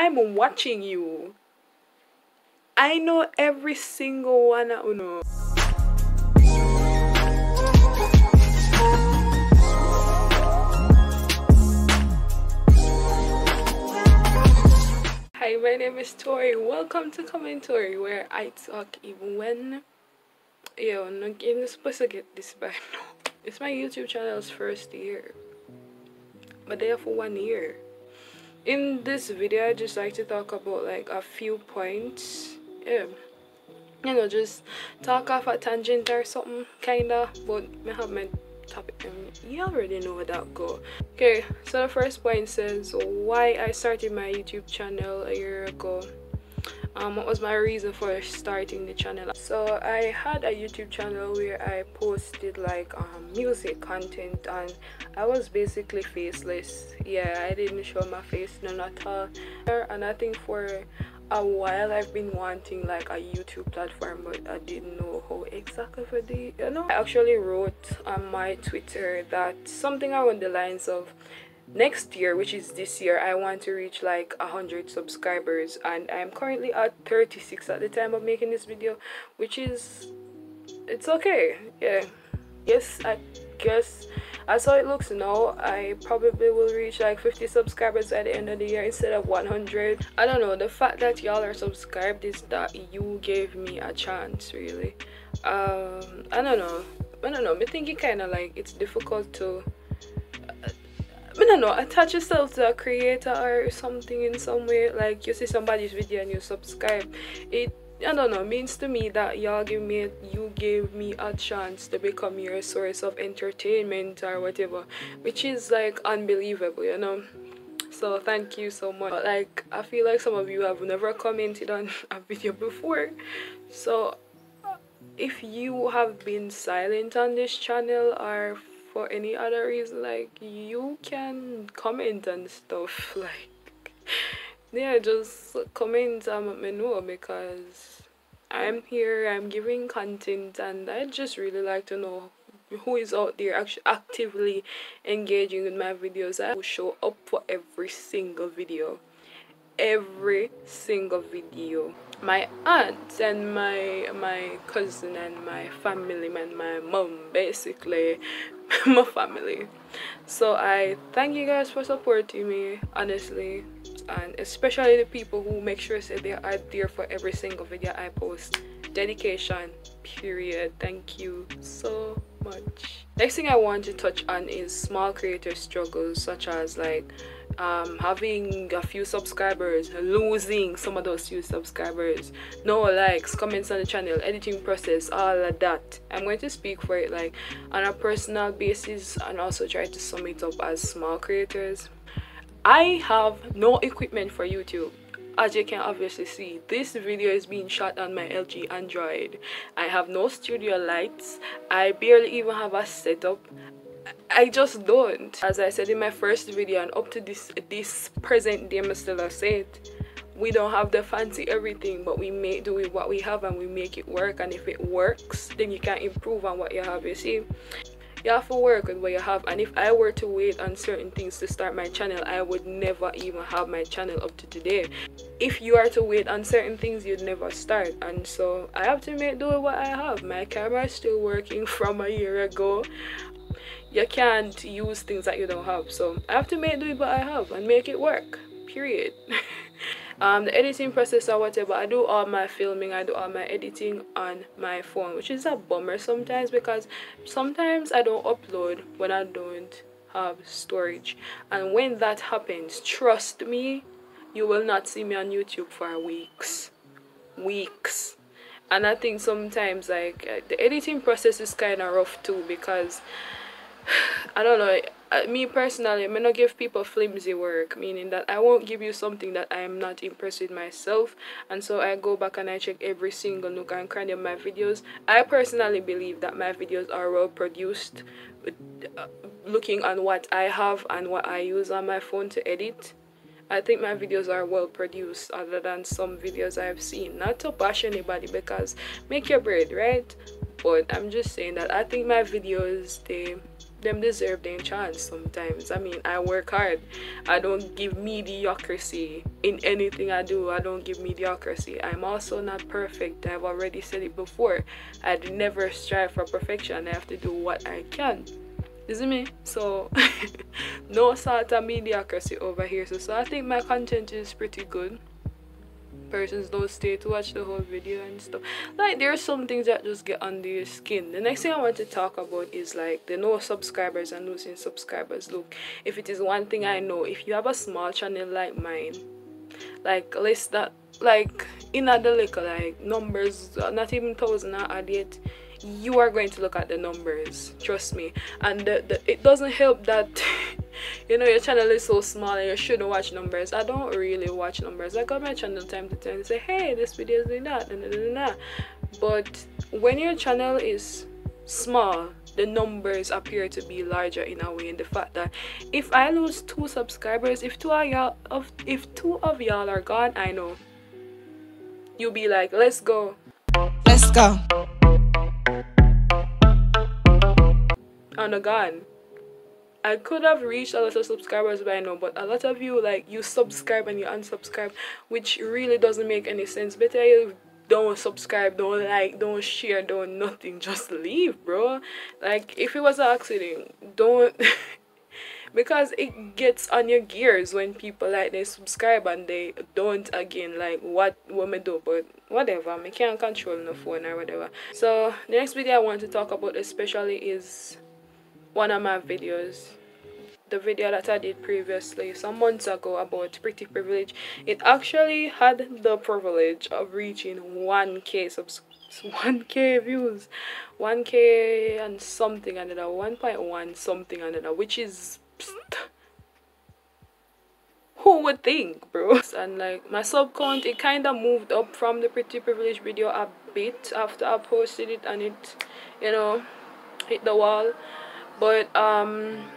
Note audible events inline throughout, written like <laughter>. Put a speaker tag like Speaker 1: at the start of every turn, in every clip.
Speaker 1: I'm watching you. I know every single one of you. Hi, my name is Tori. Welcome to Commentori, where I talk even when yo, not even supposed to get this now. It's my YouTube channel's first year, but there for one year. In this video, I just like to talk about like a few points. Yeah, you know, just talk off a tangent or something, kinda. But I have my topic and you already know where that go okay so the first point says why i started my youtube channel a year ago um, what was my reason for starting the channel. So i had a youtube channel where i posted like um, music content and i was basically faceless. Yeah i didn't show my face none at all. And i think for a while I've been wanting like a YouTube platform but I didn't know how exactly for the you know. I actually wrote on my Twitter that something around the lines of next year which is this year I want to reach like a hundred subscribers. And I'm currently at 36 at the time of making this video which is it's okay. Yeah. Yes I guess as how it looks now i probably will reach like 50 subscribers at the end of the year instead of 100 i don't know. The fact that y'all are subscribed is that you gave me a chance really. Um i don't know. I don't know. I think it kind of like it's difficult to I don't know, attach yourself to a creator or something in some way. Like you see somebody's video and you subscribe. It I don't know, means to me that y'all give me you gave me a chance to become your source of entertainment or whatever, which is like unbelievable, you know. So thank you so much. But like I feel like some of you have never commented on <laughs> a video before. So if you have been silent on this channel or for any other reason like you can comment and stuff <laughs> like yeah just comment and let me know because i'm here i'm giving content and i just really like to know who is out there actually actively engaging with my videos. I will show up for every single video. Every single video. My aunt and my my cousin and my family and my mom basically <laughs> my family. So i thank you guys for supporting me honestly and especially the people who make sure say they are there for every single video I post. Dedication, period. Thank you so much. Next thing I want to touch on is small creator struggles such as like um, having a few subscribers, losing some of those few subscribers, no likes, comments on the channel, editing process, all of that. I'm going to speak for it like on a personal basis and also try to sum it up as small creators I have no equipment for YouTube. As you can obviously see this video is being shot on my LG Android. I have no studio lights. I barely even have a setup. I just don't. As I said in my first video and up to this this present day I still say it we don't have the fancy everything but we make do with what we have and we make it work. And if it works then you can improve on what you have you see you have to work with what you have and if i were to wait on certain things to start my channel i would never even have my channel up to today. If you are to wait on certain things you'd never start and so i have to make do with what i have. My camera is still working <laughs> from a year ago. You can't use things that you don't have so i have to make do with what i have and make it work period <laughs> um, the editing process or whatever i do all my filming i do all my editing on my phone which is a bummer sometimes because sometimes i don't upload when i don't have storage. And when that happens trust me you will not see me on youtube for weeks weeks. And i think sometimes like uh, the editing process is kind of rough too because <sighs> i don't know uh, me personally, I'm not give people flimsy work, meaning that I won't give you something that I am not impressed with myself. And so I go back and I check every single nook and cranny of my videos. I personally believe that my videos are well produced, uh, looking on what I have and what I use on my phone to edit. I think my videos are well produced other than some videos I've seen. Not to bash anybody because make your bread, right? But I'm just saying that I think my videos, they them deserve their chance sometimes. I mean, I work hard. I don't give mediocrity in anything I do. I don't give mediocrity. I'm also not perfect. I've already said it before. I'd never strive for perfection. I have to do what I can. Isn't me? So, <laughs> no sort of mediocrity over here. So, so I think my content is pretty good persons don't stay to watch the whole video and stuff. Like there are some things that just get under your skin. The next thing i want to talk about is like the no subscribers and losing subscribers. Look if it is one thing i know if you have a small channel like mine like let's that like in the liquor like numbers not even thousand are add yet you are going to look at the numbers trust me. And the, the, it doesn't help that <laughs> you know your channel is so small and you shouldn't watch numbers. I don't really watch numbers. I got my channel time to time and say hey this video is doing that. And that but when your channel is small the numbers appear to be larger in a way. In the fact that if i lose two subscribers if two of y'all of if two of y'all are gone i know. You'll be like let's go.
Speaker 2: Let's go.
Speaker 1: On a gun I could have reached a lot of subscribers by now, but a lot of you like you subscribe and you unsubscribe, which really doesn't make any sense. Better you don't subscribe, don't like, don't share, don't nothing. <laughs> Just leave, bro. Like if it was an accident, don't <laughs> because it gets on your gears when people like they subscribe and they don't again like what women do but whatever I can't control the phone or whatever so the next video I want to talk about especially is one of my videos the video that I did previously. Some months ago about pretty privilege. It actually had the privilege of reaching 1k subs 1k views. 1k and something another 1.1 something another which is who would think bro? And like my sub count it kind of moved up from the pretty privilege video a bit after I posted it and it you know hit the wall. But um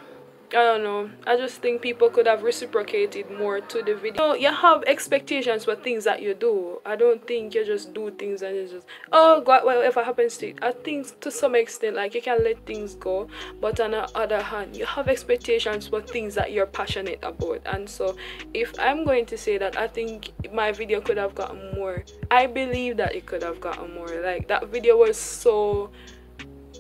Speaker 1: I don't know. I just think people could have reciprocated more to the video. You, know, you have expectations for things that you do. I don't think you just do things and it's just, oh, God, whatever happens to it. I think to some extent, like, you can let things go. But on the other hand, you have expectations for things that you're passionate about. And so, if I'm going to say that I think my video could have gotten more, I believe that it could have gotten more. Like, that video was so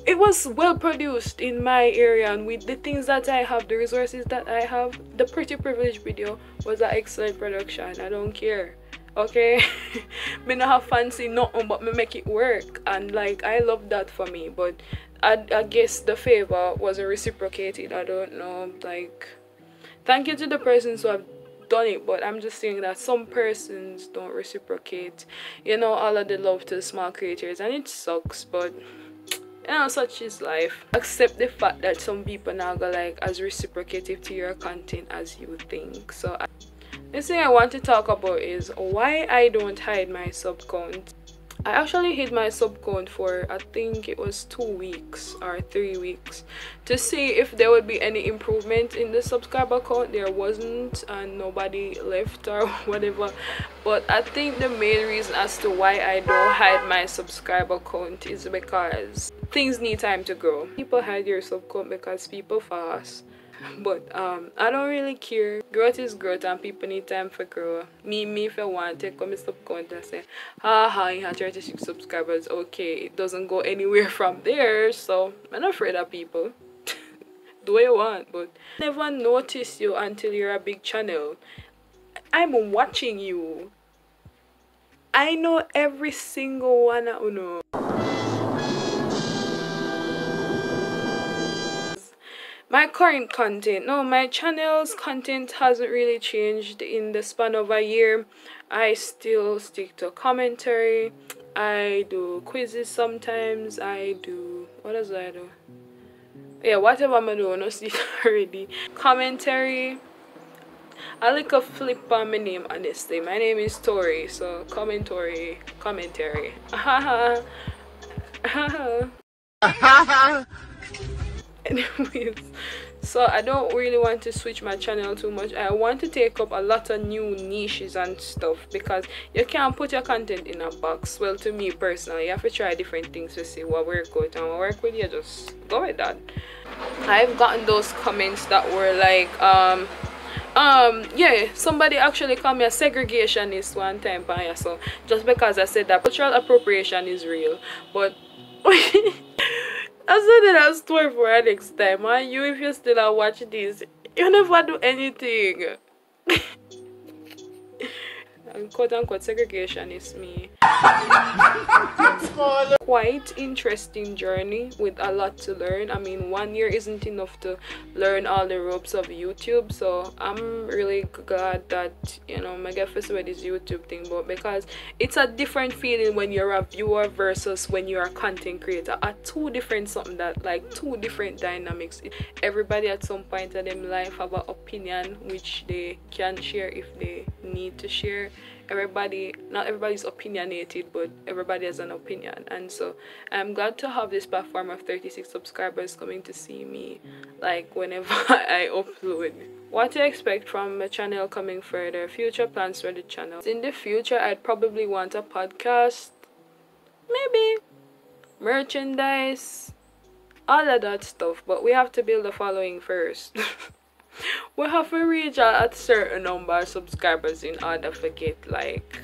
Speaker 1: it was well produced in my area and with the things that I have, the resources that I have, the pretty privileged video was an excellent production. I don't care. Okay, <laughs> me not have fancy nothing but me make it work and like I love that for me. But I, I guess the favor wasn't reciprocated. I don't know. Like, thank you to the persons who have done it but i'm just saying that some persons don't reciprocate you know all of the love to the small creators and it sucks but you know such is life accept the fact that some people now go like as reciprocative to your content as you think. So I, the thing i want to talk about is why i don't hide my sub count I actually hid my sub count for I think it was two weeks or three weeks to see if there would be any improvement in the subscriber count. There wasn't and nobody left or <laughs> whatever. But I think the main reason as to why I don't hide my subscriber count is because things need time to grow. People hide your sub count because people fast but um i don't really care. Growth is growth and people need time for grow me me if i want to come count and say haha you have 36 subscribers. Okay it doesn't go anywhere from there. So i'm not afraid of people. <laughs> Do what you want but never notice you until you're a big channel. I'm watching you. I know every single one of you my current content no my channel's content hasn't really changed in the span of a year. I still stick to commentary. I do quizzes sometimes. I do what else do i do? Yeah whatever i'm doing no see <laughs> already. Commentary. I like a flip on my name honestly. My name is Tori, so Commentori commentary. <laughs> <laughs> <laughs> anyways. So i don't really want to switch my channel too much. I want to take up a lot of new niches and stuff because you can't put your content in a box. Well to me personally you have to try different things to see what work with and what work with you. Just go with that. I've gotten those comments that were like um um yeah somebody actually called me a segregationist one time yeah, so just because i said that cultural appropriation is real but <laughs> said that I'll store for next time. And you, if you still are watching this, you never do anything. <laughs> and quote unquote segregation is me. <laughs> Quite interesting journey with a lot to learn. I mean, one year isn't enough to learn all the ropes of YouTube. So I'm really glad that you know my get with this YouTube thing, but because it's a different feeling when you're a viewer versus when you're a content creator. Are two different something that like two different dynamics. Everybody at some point in their life have an opinion which they can share if they need to share. Everybody not everybody's opinionated but everybody has an opinion. And so i'm glad to have this platform of 36 subscribers coming to see me like whenever <laughs> i upload. What to expect from the channel coming further future plans for the channel. In the future i'd probably want a podcast maybe merchandise all of that stuff but we have to build a following first <laughs> we have to reach a, a certain number of subscribers in order to get like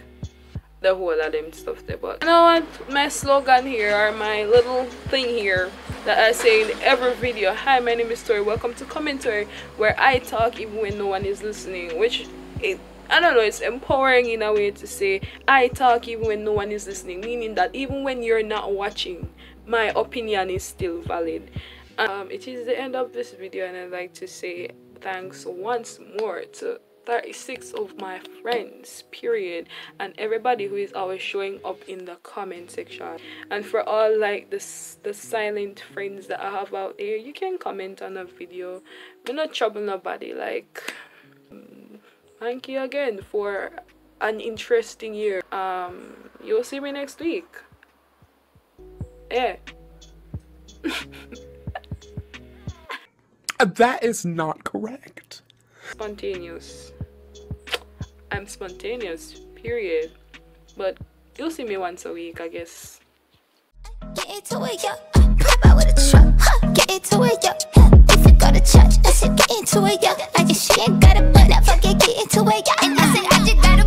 Speaker 1: the whole of them stuff there. But you know what? My slogan here or my little thing here that I say in every video. Hi, my name is Tori. Welcome to Commentori where I talk even when no one is listening. Which it I don't know, it's empowering in a way to say I talk even when no one is listening, meaning that even when you're not watching, my opinion is still valid. Um, it is the end of this video and I'd like to say thanks once more to 36 of my friends period and everybody who is always showing up in the comment section. And for all like this the silent friends that i have out there you can comment on a video. I'm not trouble nobody like thank you again for an interesting year. Um you'll see me next week. Yeah <laughs>
Speaker 2: That is not correct.
Speaker 1: Spontaneous. I'm spontaneous, period. But you'll see me once a week, I guess. Get into it, yeah. Pop out with a truck, huh? Get into it, yeah. If you go to church, I said get into it, yeah. I guess she ain't got a butt, I fucking get into it, yeah. And I said I just got